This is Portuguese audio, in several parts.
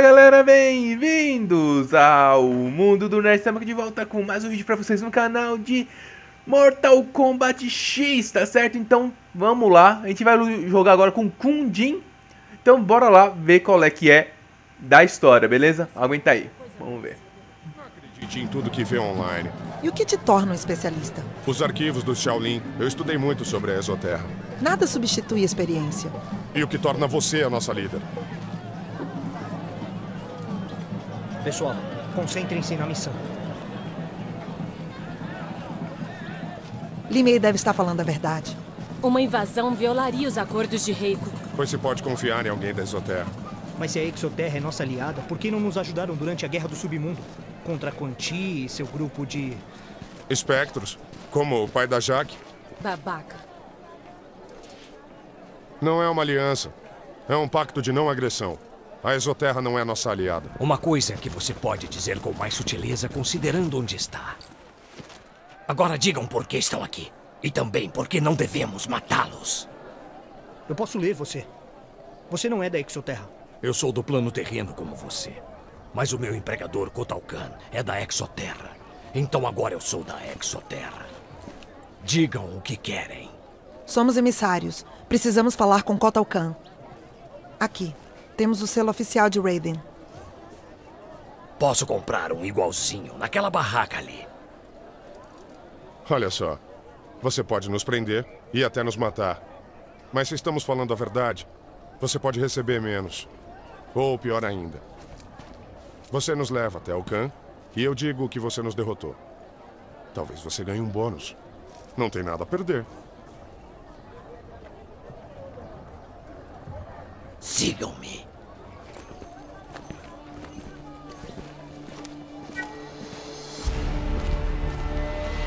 Fala galera, bem-vindos ao mundo do Nerd. Estamos aqui de volta com mais um vídeo pra vocês no canal de Mortal Kombat X, tá certo? Então vamos lá, a gente vai jogar agora com Kun Jin. Então bora lá ver qual é que é da história, beleza? Aguenta aí, vamos ver. Não acredite em tudo que vê online. E o que te torna um especialista? Os arquivos do Shaolin, eu estudei muito sobre a Exoterra. Nada substitui experiência. E o que torna você a nossa líder? Pessoal, concentrem-se na missão. Limei deve estar falando a verdade. Uma invasão violaria os acordos de Reiko. Pois se pode confiar em alguém da Exoterra. Mas se a Exoterra é nossa aliada, por que não nos ajudaram durante a Guerra do Submundo? Contra Quan Chi e seu grupo de... Espectros, como o pai da Jaque, Babaca. não é uma aliança. É um pacto de não agressão. A Exoterra não é nossa aliada. Uma coisa que você pode dizer com mais sutileza considerando onde está. Agora digam por que estão aqui. E também por que não devemos matá-los. Eu posso ler você. Você não é da Exoterra. Eu sou do plano terreno como você. Mas o meu empregador, Kotalkan, é da Exoterra. Então agora eu sou da Exoterra. Digam o que querem. Somos emissários. Precisamos falar com Kotal Kahn. Aqui. Temos o selo oficial de Raiden. Posso comprar um igualzinho naquela barraca ali. Olha só. Você pode nos prender e até nos matar. Mas se estamos falando a verdade, você pode receber menos. Ou pior ainda. Você nos leva até o Khan e eu digo que você nos derrotou. Talvez você ganhe um bônus. Não tem nada a perder. Sigam-me.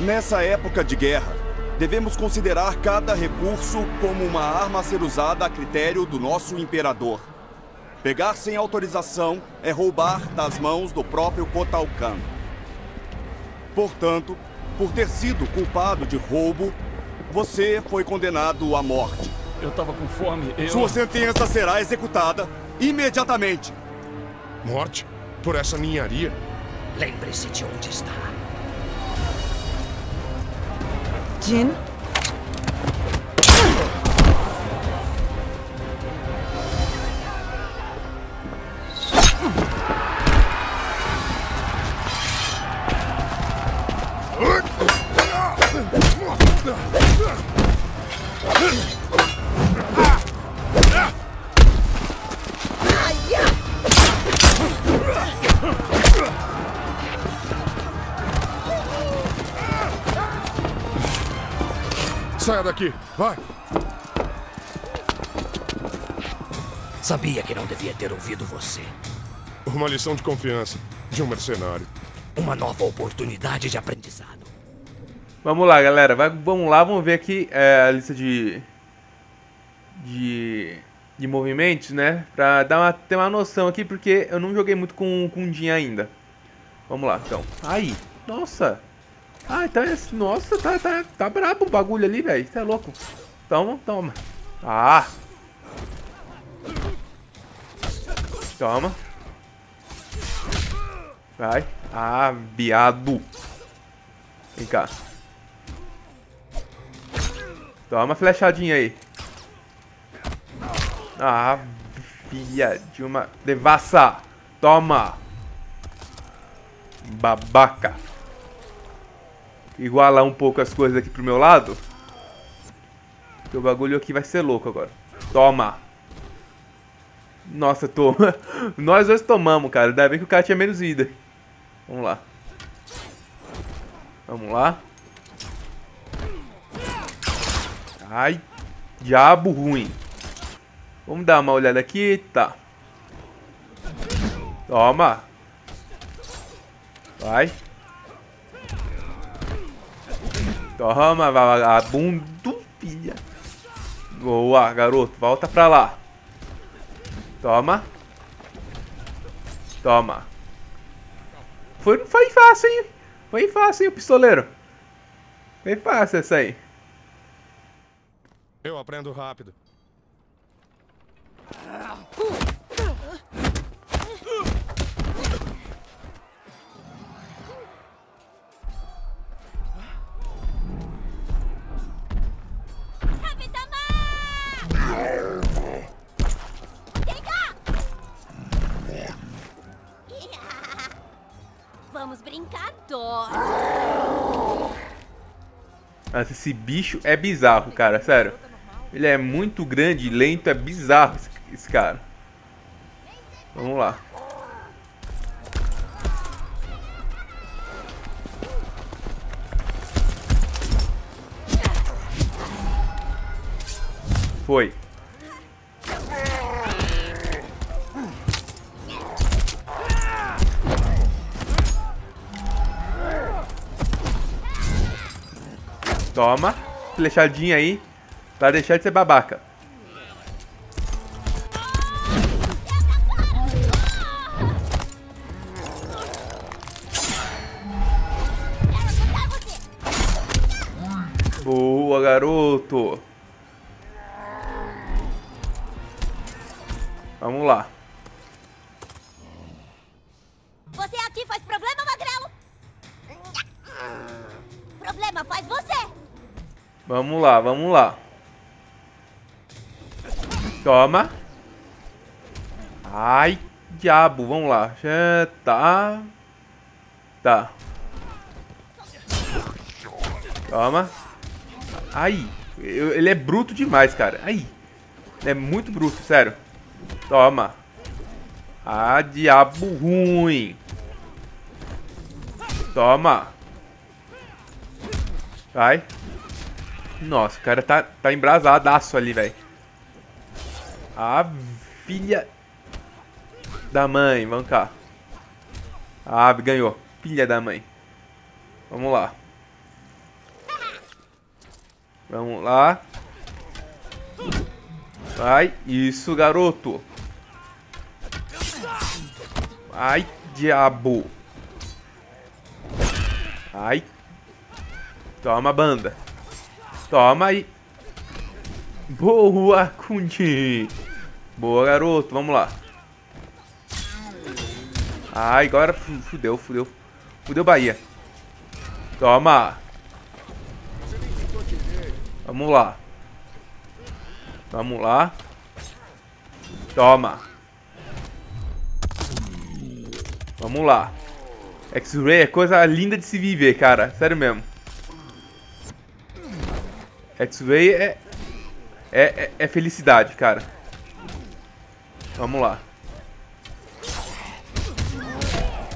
Nessa época de guerra, devemos considerar cada recurso como uma arma a ser usada a critério do nosso imperador. Pegar sem autorização é roubar das mãos do próprio Kotal Kahn. Portanto, por ter sido culpado de roubo, você foi condenado à morte. Eu tava com fome, eu... Sua sentença será executada imediatamente. Morte? Por essa ninharia? Lembre-se de onde está. Jin? Daqui, vai! Sabia que não devia ter ouvido você. Uma lição de confiança de um mercenário. Uma nova oportunidade de aprendizado. Vamos lá galera, Vai- vamos lá, vamos ver aqui é, a lista de, de, de movimentos, né? Pra dar uma, ter uma noção aqui, porque eu não joguei muito com, com o Jin ainda. Vamos lá, então. Aí, nossa! Ah, então é. Nossa, tá, tá, tá brabo o bagulho ali, velho. Você é louco. Toma, toma. Ah! Toma. Vai. Ah, viado. Vem cá. Toma flechadinha aí. Ah, filha de uma devassa. Toma. Babaca. Igualar um pouco as coisas aqui pro meu lado. Porque o bagulho aqui vai ser louco agora. Toma. Nossa, toma. Nós dois tomamos, cara. Ainda bem que o cara tinha menos vida. Vamos lá. Vamos lá. Ai, diabo ruim. Vamos dar uma olhada aqui. Tá. Toma. Vai. Toma, vagabundo, filha. Boa, garoto. Volta pra lá. Toma. Toma. Foi, foi fácil, hein? Foi fácil, hein, pistoleiro. Foi fácil essa aí. Eu aprendo rápido. Esse bicho é bizarro, cara, sério. Ele é muito grande, lento, é bizarro esse, esse cara. Vamos lá. Foi. Toma. Flechadinha aí. Pra deixar de ser babaca. Boa, garoto. Vamos lá. Você aqui faz problema, Magrelo? Problema faz você! Vamos lá, vamos lá. Toma. Ai, diabo, vamos lá. Já tá. Tá. Toma. Ai, eu- ele é bruto demais, cara. Ai. É muito bruto, sério. Toma. Ah, diabo ruim. Toma. Vai. Nossa, o cara tá, tá embrasadaço ali, velho. A filha da mãe, vamos cá. Ah, ganhou. Filha da mãe. Vamos lá. Vamos lá. Vai, isso, garoto. Ai, diabo. Ai. Toma, banda. Toma aí. Boa, Kundi. Boa, garoto. Vamos lá. Ai, agora fu- fudeu, fudeu. Fudeu Bahia. Toma. Vamos lá. Vamos lá. Toma. Vamos lá. X-Ray é coisa linda de se viver, cara. Sério mesmo. X-Ray é, é, é, é felicidade, cara. Vamos lá.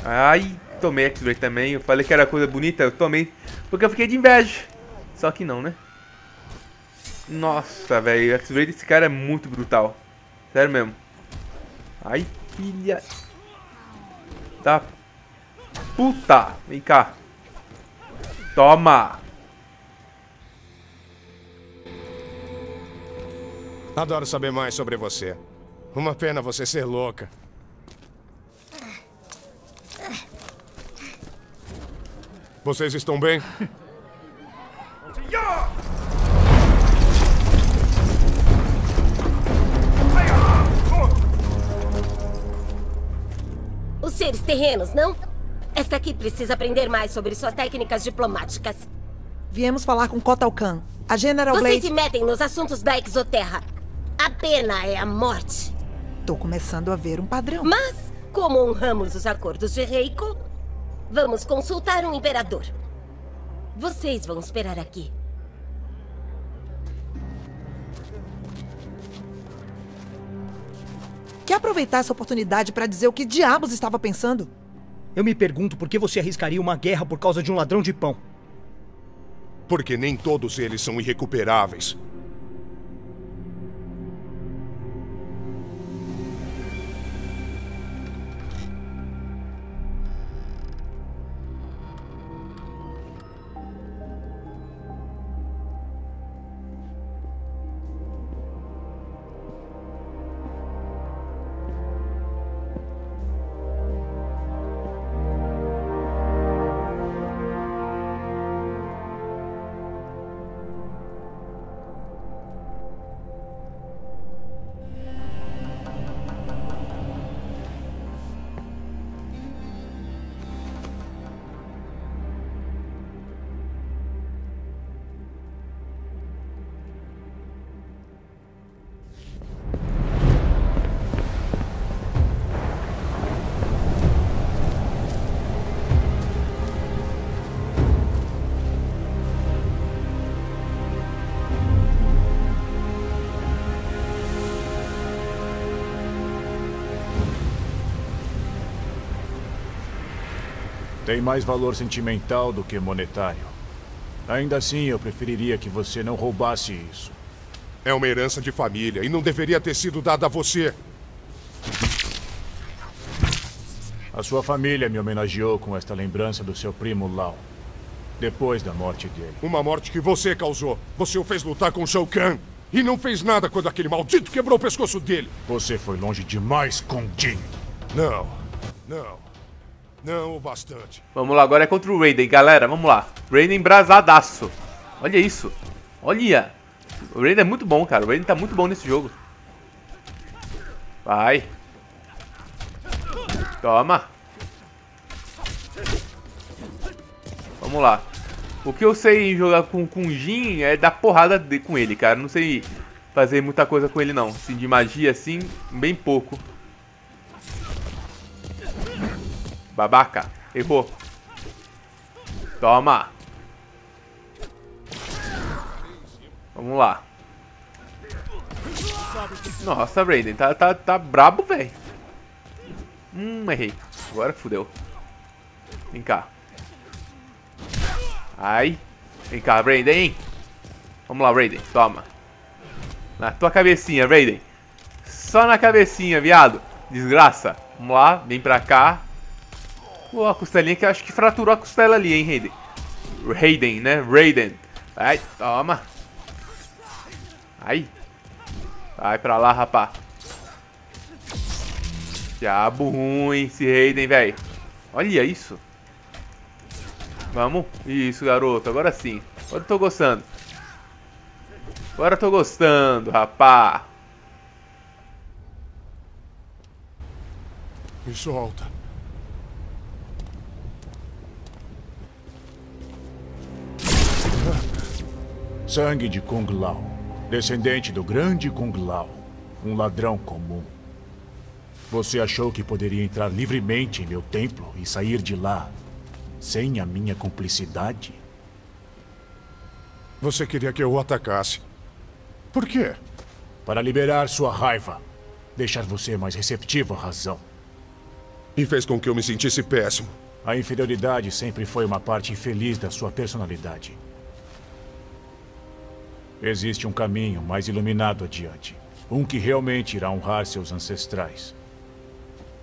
Ai, tomei X-Ray também. Eu falei que era coisa bonita, eu tomei. Porque eu fiquei de inveja. Só que não, né? Nossa, velho. O X-Ray desse cara é muito brutal. Sério mesmo. Ai, filha. Da puta. Vem cá. Toma. Adoro saber mais sobre você. Uma pena você ser louca. Vocês estão bem? Os seres terrenos, não? Esta aqui precisa aprender mais sobre suas técnicas diplomáticas. Viemos falar com Kotalkan. A General Vocês Blade... se metem nos assuntos da Exoterra. A pena é a morte. Tô começando a ver um padrão. Mas, como honramos os acordos de Reiko, vamos consultar o Imperador. Vocês vão esperar aqui. Quer aproveitar essa oportunidade pra dizer o que diabos estava pensando? Eu me pergunto por que você arriscaria uma guerra por causa de um ladrão de pão. Porque nem todos eles são irrecuperáveis. Tem mais valor sentimental do que monetário. Ainda assim, eu preferiria que você não roubasse isso. É uma herança de família e não deveria ter sido dada a você. A sua família me homenageou com esta lembrança do seu primo Lau. Depois da morte dele. Uma morte que você causou. Você o fez lutar com Shao Kahn. E não fez nada quando aquele maldito quebrou o pescoço dele. Você foi longe demais com Jin. Não, não. Não o bastante. Vamos lá, agora é contra o Raiden, galera. Vamos lá. Raiden embrasadaço. Olha isso. Olha. O Raiden é muito bom, cara. O Raiden tá muito bom nesse jogo. Vai. Toma. Vamos lá. O que eu sei jogar com, com Jin é dar porrada de, com ele, cara. Não sei fazer muita coisa com ele, não. Assim, de magia, assim, bem pouco. Babaca. Errou. Toma. Vamos lá. Nossa, Raiden, tá, tá, tá brabo, velho. Hum, errei. Agora fudeu. Vem cá. Ai. Vem cá, Raiden. Vamos lá, Raiden. Toma. Na tua cabecinha, Raiden. Só na cabecinha, viado. Desgraça. Vamos lá, vem pra cá. Pô, a costelinha que acho que fraturou a costela ali, hein, Raiden. Raiden, né? Raiden. Ai, toma. Ai. Vai pra lá, rapá. Diabo ruim esse Raiden, velho. Olha isso. Vamos. Isso, garoto. Agora sim. Agora eu tô gostando. Agora eu tô gostando, rapá. Me solta. Sangue de Kung Lao. Descendente do grande Kung Lao. Um ladrão comum. Você achou que poderia entrar livremente em meu templo e sair de lá sem a minha cumplicidade? Você queria que eu o atacasse. Por quê? Para liberar sua raiva. Deixar você mais receptivo à razão. E fez com que eu me sentisse péssimo. A inferioridade sempre foi uma parte infeliz da sua personalidade. Existe um caminho mais iluminado adiante. Um que realmente irá honrar seus ancestrais.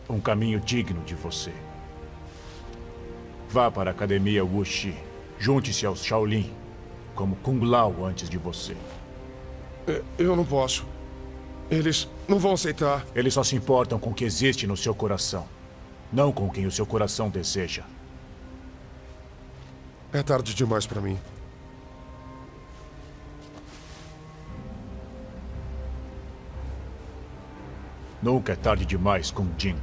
Um caminho digno de você. Vá para a Academia Wuxi. Junte-se aos Shaolin, como Kung Lao antes de você. É, eu não posso. Eles não vão aceitar. Eles só se importam com o que existe no seu coração, não com quem o seu coração deseja. É tarde demais para mim. Nunca é tarde demais com Jin.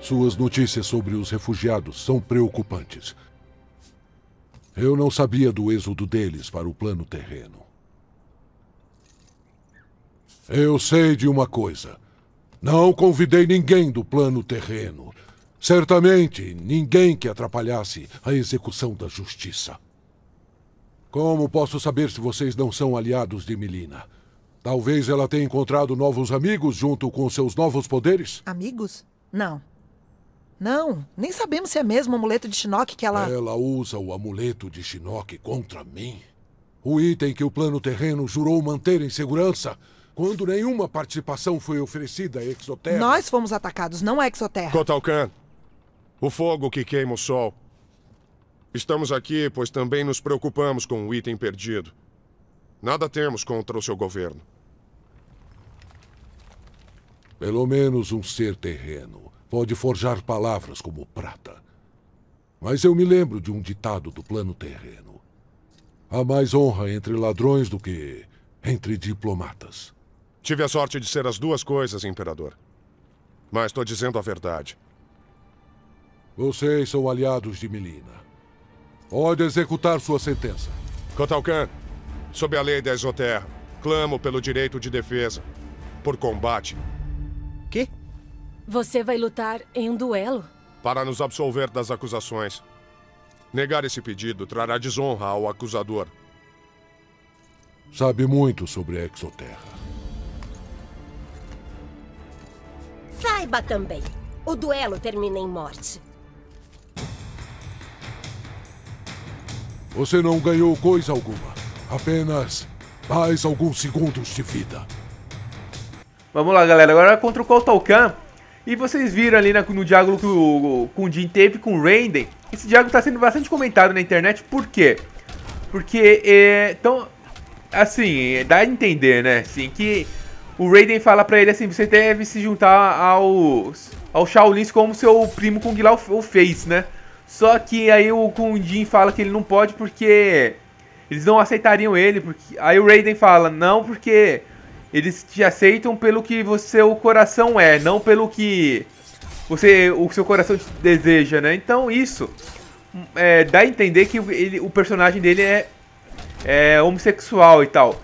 Suas notícias sobre os refugiados são preocupantes. Eu não sabia do êxodo deles para o plano terreno. Eu sei de uma coisa. Não convidei ninguém do plano terreno. Certamente ninguém que atrapalhasse a execução da justiça. Como posso saber se vocês não são aliados de Melina? Talvez ela tenha encontrado novos amigos junto com seus novos poderes? Amigos? Não. Não, nem sabemos se é mesmo o amuleto de Shinnok que ela. Ela usa o amuleto de Shinnok contra mim. O item que o plano terreno jurou manter em segurança quando nenhuma participação foi oferecida a Exoterra. Nós fomos atacados, não a Exoterra. Kotalkan, o fogo que queima o sol Estamos aqui pois também nos preocupamos com o item perdido. Nada temos contra o seu governo. Pelo menos um ser terreno pode forjar palavras como prata. Mas eu me lembro de um ditado do plano terreno. Há mais honra entre ladrões do que entre diplomatas. Tive a sorte de ser as duas coisas, Imperador. Mas estou dizendo a verdade. Vocês são aliados de Melina. Pode executar sua sentença. Kotalkan, sob a lei da Exoterra, clamo pelo direito de defesa. Por combate. Que? Você vai lutar em um duelo? Para nos absolver das acusações. Negar esse pedido trará desonra ao acusador. Sabe muito sobre a Exoterra. Saiba também. O duelo termina em morte. Você não ganhou coisa alguma. Apenas mais alguns segundos de vida. Vamos lá, galera. Agora contra o Kotal E vocês viram ali no diálogo que o, Jin teve com o Raiden. Esse diálogo está sendo bastante comentado na internet. Por quê? Porque, é, então, assim, dá a entender, né? Assim, que o Raiden fala pra ele assim, você deve se juntar aos, ao Shaolin como seu primo Kung Lao fez, né? Só que aí o Kung Jin fala que ele não pode porque eles não aceitariam ele. Porque... Aí o Raiden fala, não porque eles te aceitam pelo que você o coração é, não pelo que você o seu coração deseja, né? Então isso é, dá a entender que ele, o personagem dele é, é homossexual e tal.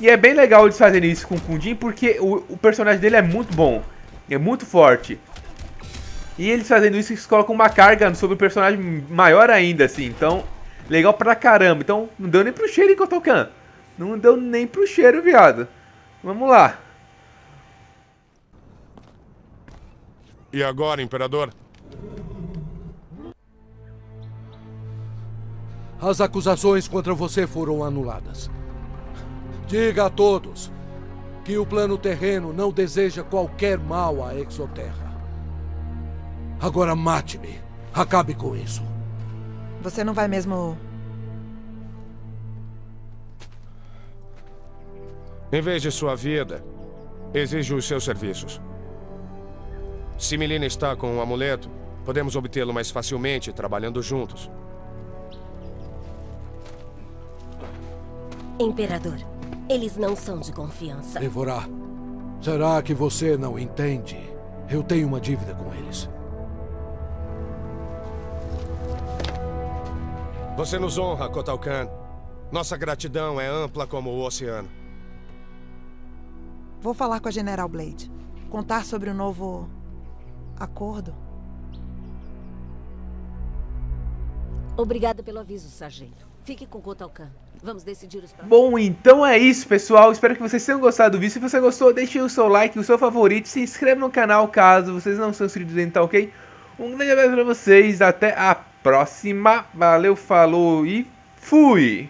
E é bem legal eles fazerem isso com o Kundin porque o, o personagem dele é muito bom, é muito forte. E eles fazendo isso, eles colocam uma carga sobre o personagem maior ainda, assim. Então, legal pra caramba. Então, não deu nem pro cheiro, hein, Kotokan? Não deu nem pro cheiro, viado. Vamos lá. E agora, Imperador? As acusações contra você foram anuladas. Diga a todos que o plano terreno não deseja qualquer mal à Exoterra. Agora mate-me. Acabe com isso. Você não vai mesmo. Em vez de sua vida, exijo os seus serviços. Se Melina está com o um amuleto, podemos obtê-lo mais facilmente trabalhando juntos. Imperador, eles não são de confiança. Devorá, será que você não entende? Eu tenho uma dívida com eles. Você nos honra, Kotalkan. Nossa gratidão é ampla como o oceano. Vou falar com a General Blade. Contar sobre o novo acordo. Obrigada pelo aviso, sargento. Fique com Kotalkan. Vamos decidir os Bom, então é isso, pessoal. Espero que vocês tenham gostado do vídeo. Se você gostou, deixe o seu like, o seu favorito. Se inscreva no canal caso vocês não são inscritos ainda, tá ok? Um grande abraço pra vocês. Até a próxima. Valeu, falou e fui!